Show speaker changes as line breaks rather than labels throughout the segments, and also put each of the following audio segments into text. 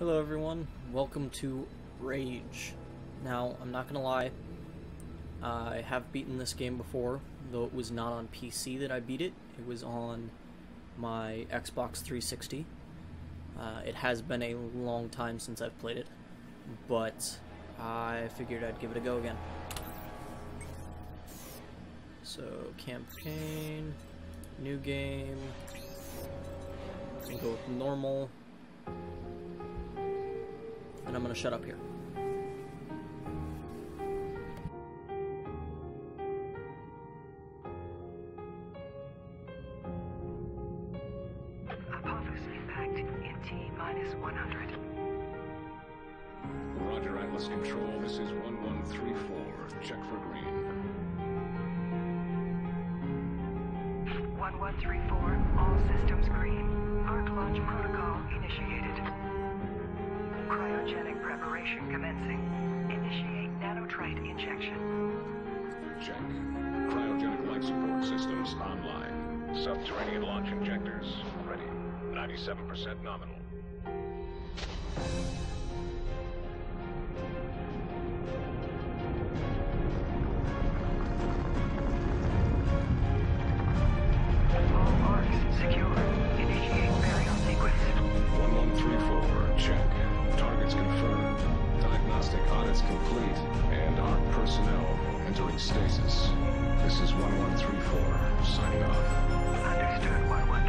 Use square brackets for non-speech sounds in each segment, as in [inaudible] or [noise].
Hello everyone, welcome to Rage. Now, I'm not gonna lie, I have beaten this game before, though it was not on PC that I beat it, it was on my Xbox 360. Uh, it has been a long time since I've played it, but I figured I'd give it a go again. So, campaign, new game, and go with normal and I'm gonna shut up here.
Apophis impact in T minus 100.
Roger, Atlas Control. This is 1134. Check for green.
1134, all systems green. Ark launch protocol initiated. Cryogenic preparation commencing. Initiate nanotrite injection.
Check. Cryogenic life support systems online. Subterranean launch injectors ready. 97% nominal. Entering stasis. This is 1134. Signing off.
Understood 1134.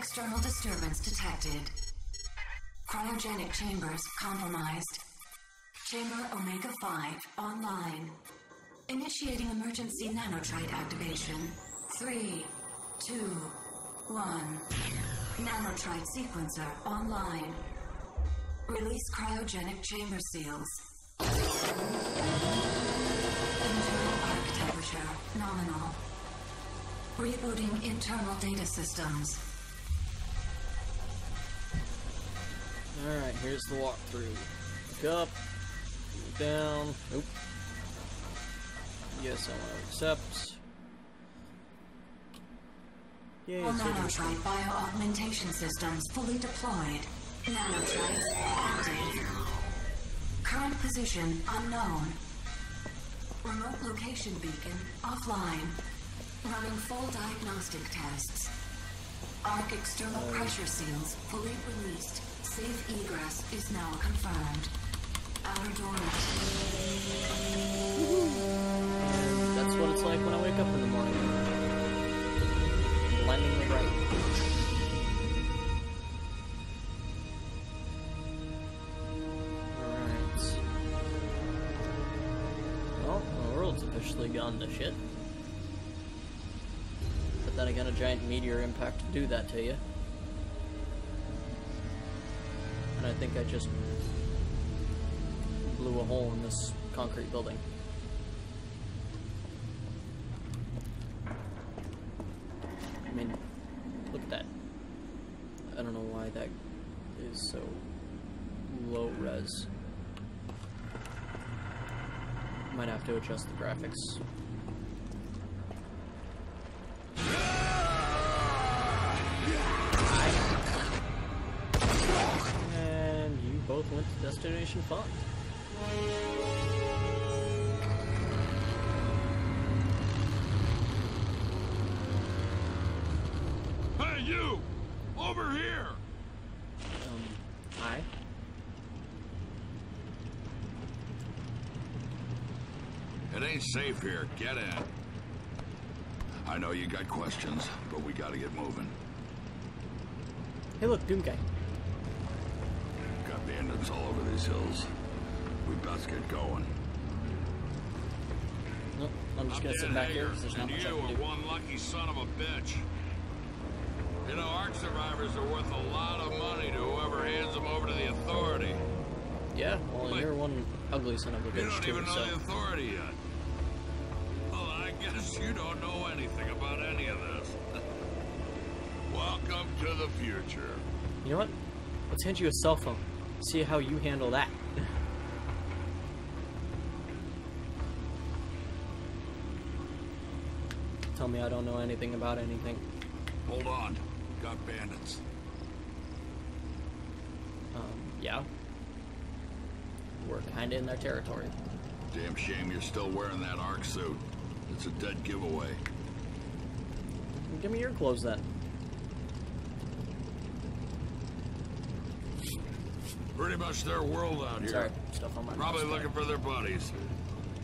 External disturbance detected. Cryogenic chambers compromised. Chamber Omega 5 online. Initiating emergency nanotrite activation. Three, two, one. Nanotrite sequencer online. Release cryogenic chamber seals. Internal Ark temperature nominal. Rebooting internal data systems.
Alright, here's the walkthrough. Look up, look down, nope. Yes, I want to accept. Yay,
All
so there's-
nanotrite bioaugmentation systems fully deployed. Nanotrites active. Current position unknown. Remote location beacon offline. Running full diagnostic tests. Ark external uh, pressure seals fully released. Safe egress is now confirmed. Outer door.
That's what it's like when I wake up in the morning. Right. Well, the world's officially gone to shit. But then again, a giant meteor impact do that to you. And I think I just blew a hole in this concrete building. I mean, look at that. I don't know why that is so low res. Might have to adjust the graphics. Both went to Destination Fun.
Hey, you! Over here!
Um, hi.
It ain't safe here. Get in. I know you got questions, but we gotta get moving.
Hey, look, Doom Guy.
Got got bandits all over these hills. We best get going.
Nope, I'm just
I'm
gonna sit back here
Hagar,
because there's not
and
much I
you
can
are
do.
one lucky son of a bitch. You know, ARC survivors are worth a lot of money to whoever hands them over to the authority.
Yeah, well,
But-
you're one ugly son of a bitch.
You
bitch
don't
too,
even know
so.
the authority yet. Well, I guess you don't know anything about any of this. [laughs] Welcome to the future.
You know what? Let's hand you a cell phone. See how you handle that. Tell me I don't know anything about anything.
Hold on. Got bandits.
Um, yeah. We're kinda in their territory.
Damn shame you're still wearing that ARC suit. It's a dead giveaway.
Give me your clothes then.
Pretty much their world out here.
Sorry, stuff on my
Probably looking for their buddies.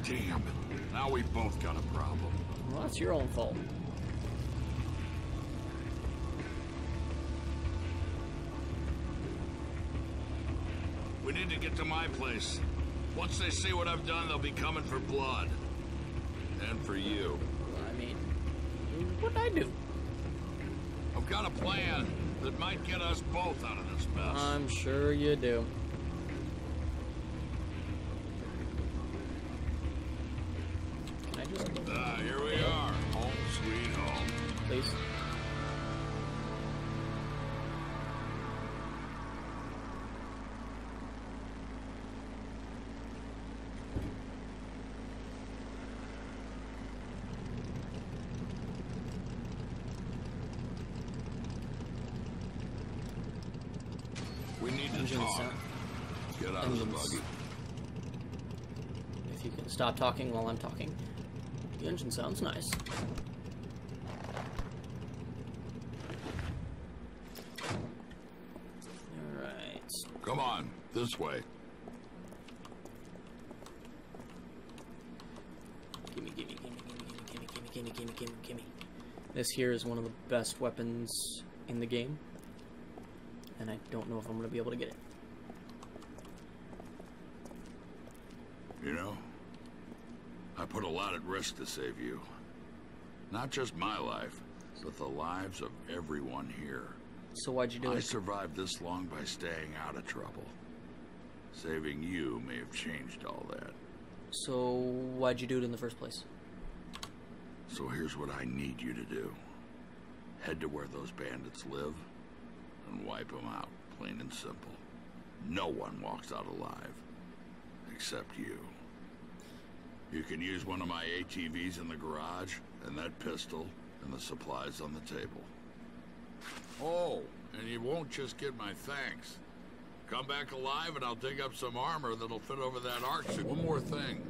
Damn. Now we both got a problem.
Well, that's your own fault.
We need to get to my place. Once they see what I've done, they'll be coming for blood.
And for you.
I mean, what'd I do?
I've got a plan that might get us both out of this mess.
I'm sure you do. Can I just
Ah, here
Get the buggy.
If you can stop talking while I'm talking. The engine sounds nice. Alright.
Come on, this way.
Gimme, gimme, gimme, gimme, gimme, gimme, gimme, gimme, gimme, gimme. This here is one of the best weapons in the game. And I don't know if I'm gonna be able to get it.
You know, I put a lot at risk to save you. Not just my life, but the lives of everyone here.
So why'd you do
I
it?
I survived this long by staying out of trouble. Saving you may have changed all that.
So why'd you do it in the first place?
So here's what I need you to do. Head to where those bandits live and wipe them out, plain and simple. No one walks out alive. Except you. You can use one of my ATVs in the garage, and that pistol, and the supplies on the table. Oh, and you won't just get my thanks. Come back alive and I'll dig up some armor that'll fit over that Ark suit. One more thing.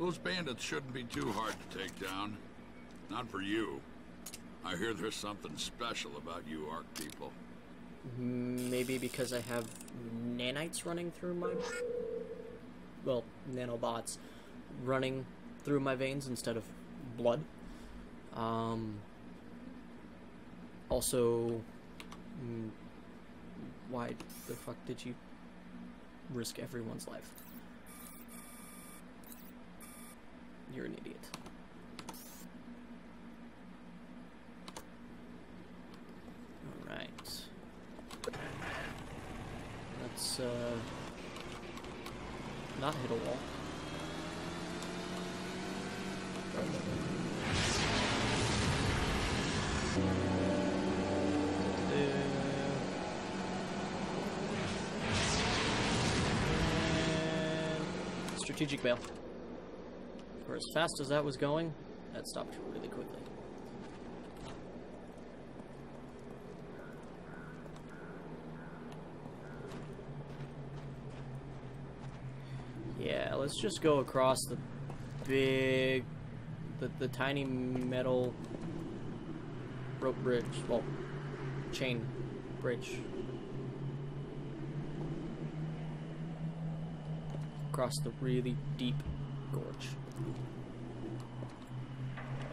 Those bandits shouldn't be too hard to take down. Not for you. I hear there's something special about you Ark people.
Maybe because I have nanites running through my... Well, nanobots running through my veins instead of blood. Um, also, mm, why the fuck did you risk everyone's life? You're an idiot. Alright. Let's, uh, not hit a wall. And Strategic bail. For as fast as that was going, that stopped really quickly. Yeah, let's just go across the big, the, the tiny metal rope bridge, well, chain bridge. Across the really deep gorge.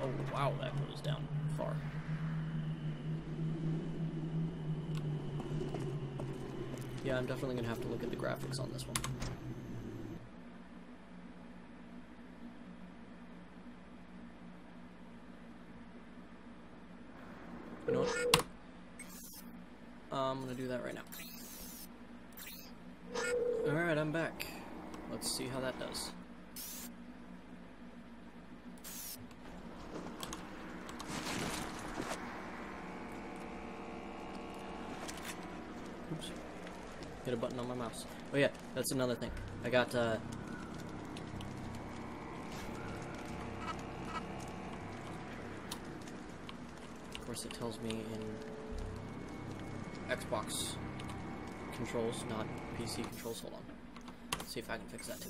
Oh wow, that goes down far. Yeah, I'm definitely gonna have to look at the graphics on this one. You know what? I'm gonna do that right now. Alright, I'm back. Let's see how that does. Oops. Hit a button on my mouse. Oh yeah, that's another thing. I got, uh... course it tells me in Xbox controls, not PC controls. Hold on. Let's see if I can fix that too.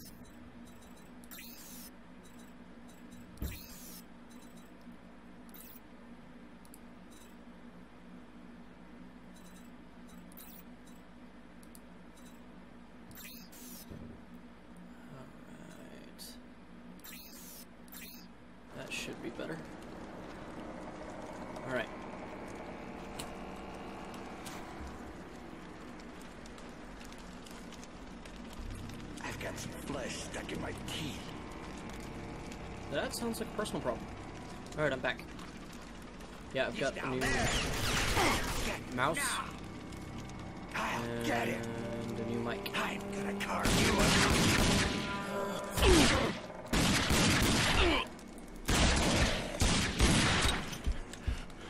Alright. That should be better. Alright.
I've got some flesh stuck in my teeth.
That sounds like a personal problem. Alright, I'm back. Yeah, I've got a new mouse
I'll
and a new mic.
I'm gonna carve you up.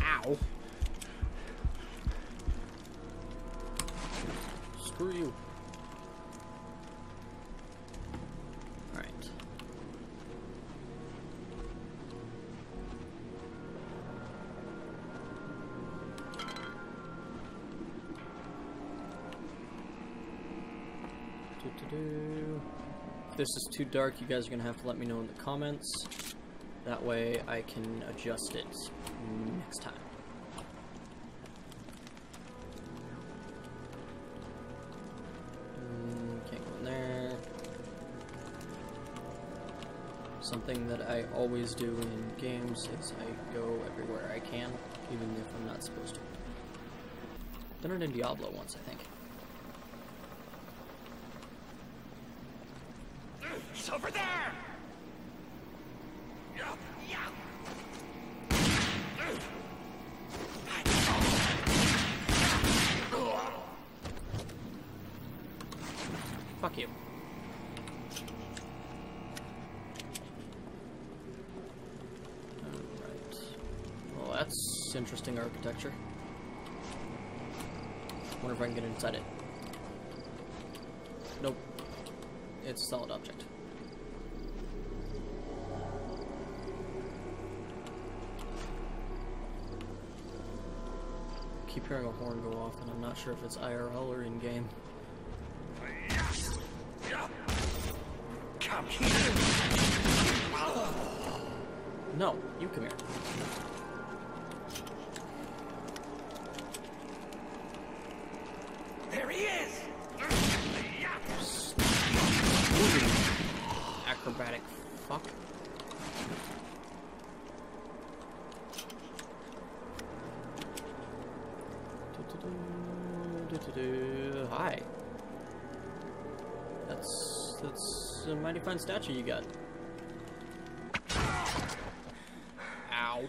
Ow! This is too dark, you guys are gonna have to let me know in the comments. That way I can adjust it next time. Mm, can't go in there. Something that I always do in games is I go everywhere I can, even if I'm not supposed to. Done it in Diablo once, I think.
He's over there! Yeah, yeah.
Fuck you. Alright. Well, that's interesting architecture. Wonder if I can get inside it. Nope. It's a solid object. Keep hearing a horn go off, and I'm not sure if it's IRL or in game.
Come here!
No, you come here. Fine statue you got. Ow.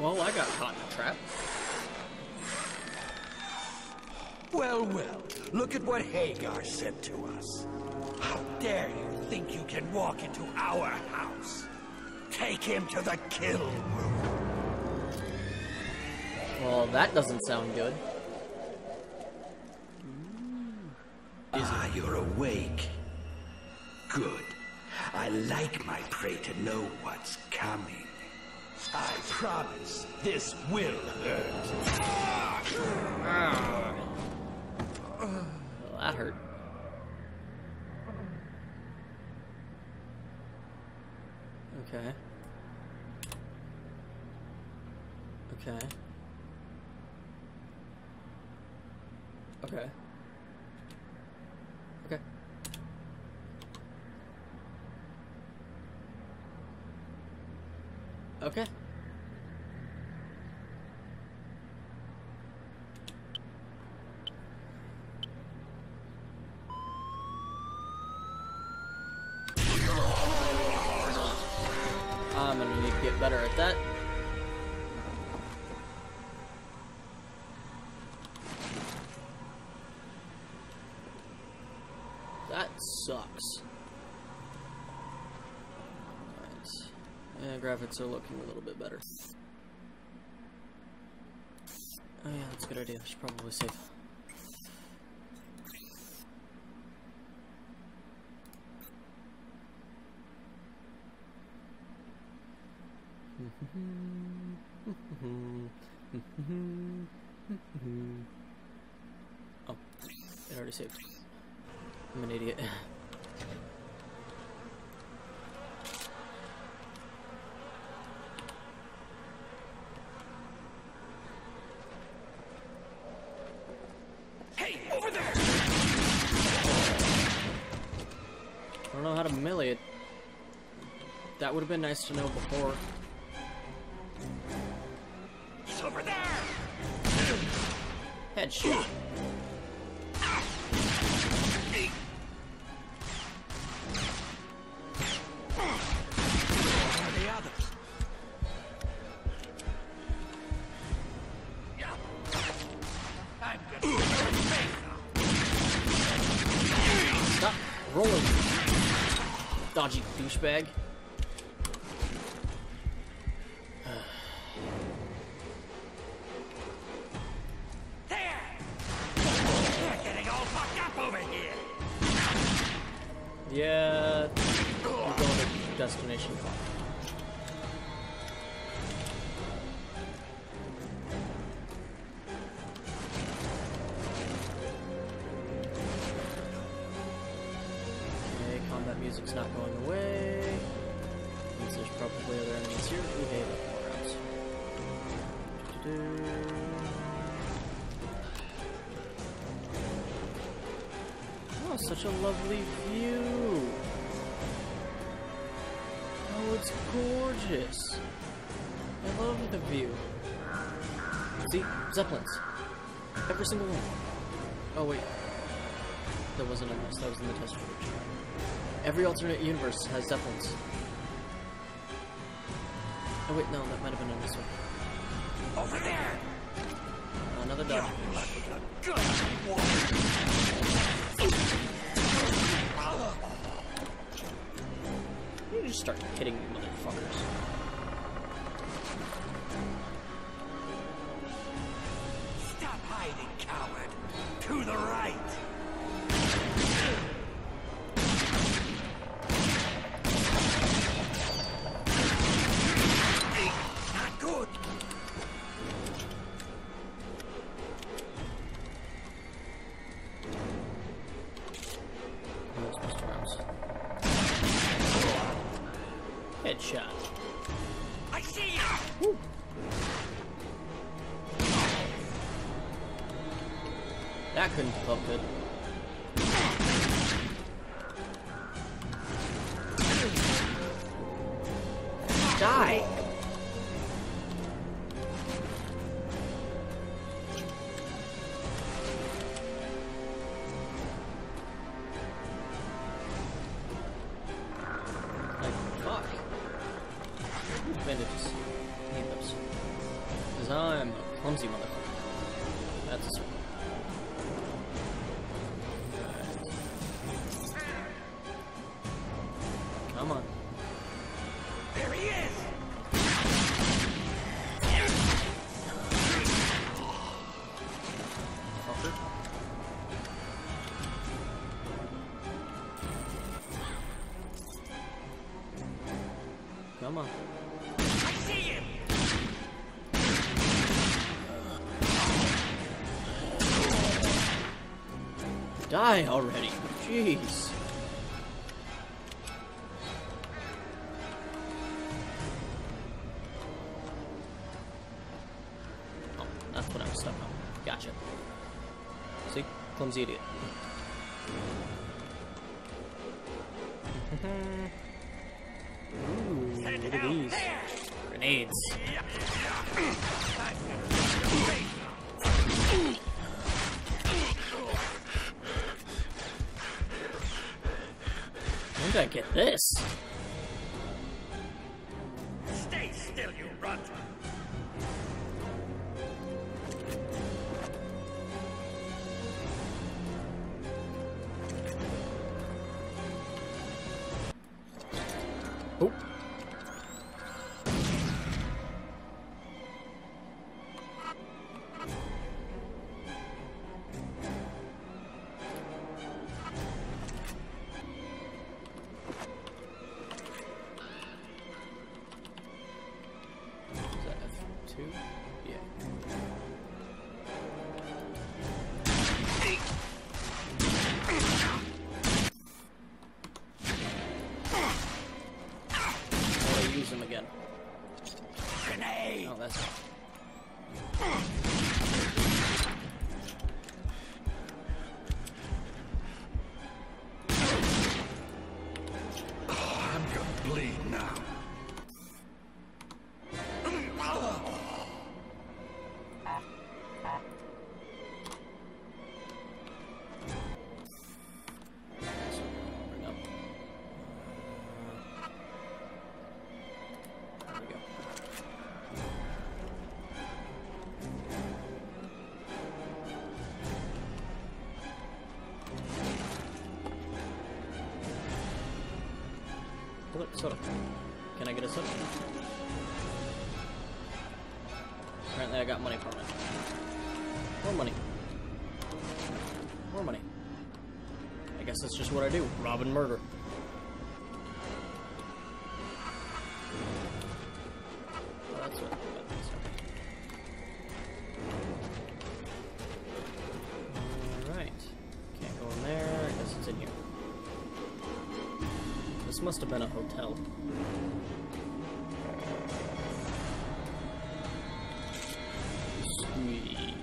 Well, I got caught in a trap.
Well, well, look at what Hagar said to us. How dare you think you can walk into our house? Take him to the kill room.
Well, that doesn't sound good.
Ah, you're awake. Good. I like my prey to know what's coming. I promise this will hurt.
Well, that hurt. Okay. Okay. Okay. Okay. Okay. Yeah, are looking a little bit better. Oh yeah, that's a good idea. I should probably save. [laughs] oh, it already saved. I'm an idiot. [laughs]
Hey, over there!
I don't know how to melee it. That would have been nice to know before.
He's over there!
Headshot.
Where are the others? Yeah. I'm gonna
Stop rolling. Dodgy douchebag. Oh, such a lovely view. Oh, it's gorgeous. I love the view. See, Zeppelins. Every single one. Oh, wait. That wasn't in this, that was in the test footage. Every alternate universe has Zeppelins. Oh, wait, no, that might have been in this one.
Over there!
Another dodge. You just start hitting motherfuckers.
Stop hiding, coward! To the right!
I'm a Die already. Jeez. Oh, that's what I was stuck on. Gotcha. See? Clumsy idiot. I get this? Can I get a soda? Apparently I got money from it. More money. More money. I guess that's just what I do. Rob and murder. This must have been a hotel. Sweet.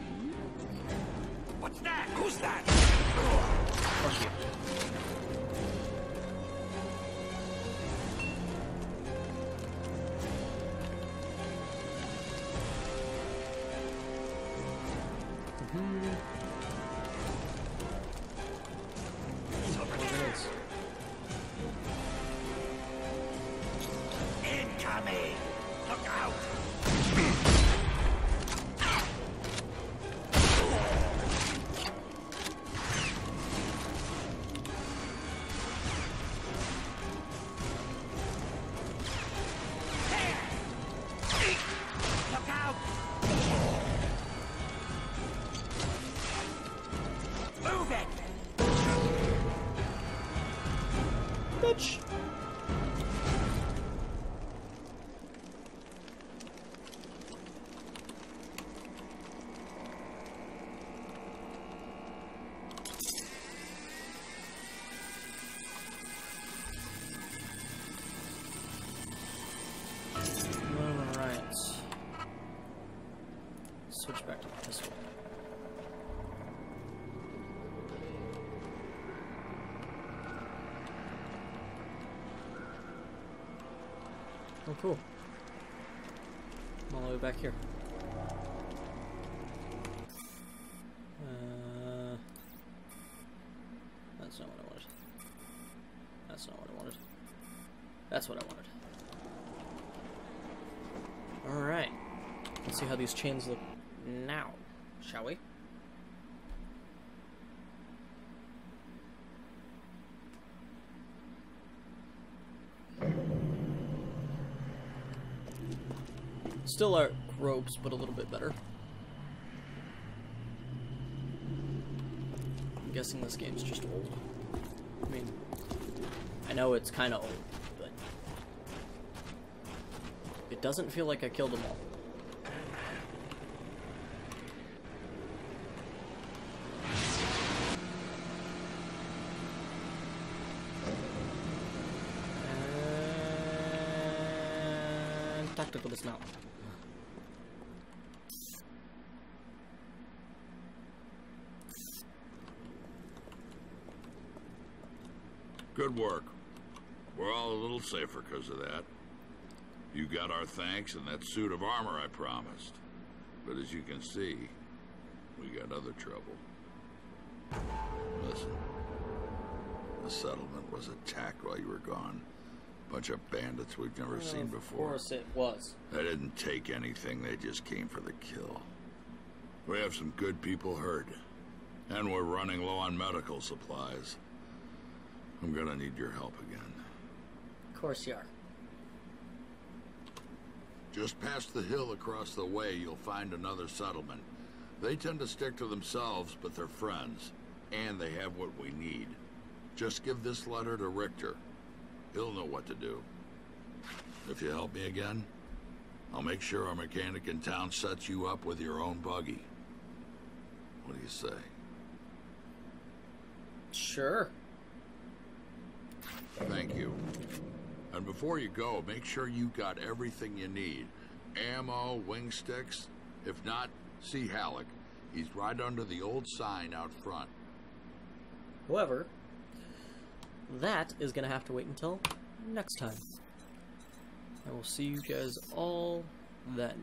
What's that? Who's that?
Fuck you. Cool. I'm all the way back here. Uh, that's not what I wanted. That's not what I wanted. That's what I wanted. Alright. Let's see how these chains look now, shall we? Still are ropes, but a little bit better. I'm guessing this game's just old. I mean, I know it's kind of old, but it doesn't feel like I killed them all. Tactical dismount.
Good work. We're all a little safer because of that. You got our thanks and that suit of armor I promised. But as you can see, we got other trouble. Listen, the settlement was attacked while you were gone Bunch of bandits we've never seen before.
Of course it was.
They didn't take anything, they just came for the kill. We have some good people hurt. And we're running low on medical supplies. I'm gonna need your help again.
Of course you are.
Just past the hill across the way, you'll find another settlement. They tend to stick to themselves, but they're friends. And they have what we need. Just give this letter to Richter. He'll know what to do. If you help me again, I'll make sure our mechanic in town sets you up with your own buggy. What do you say?
Sure.
Thank you. And before you go, make sure you got everything you need. Ammo, wing sticks. If not, see Halleck. He's right under the old sign out front.
However, that is going to have to wait until next time. I will see you guys all then.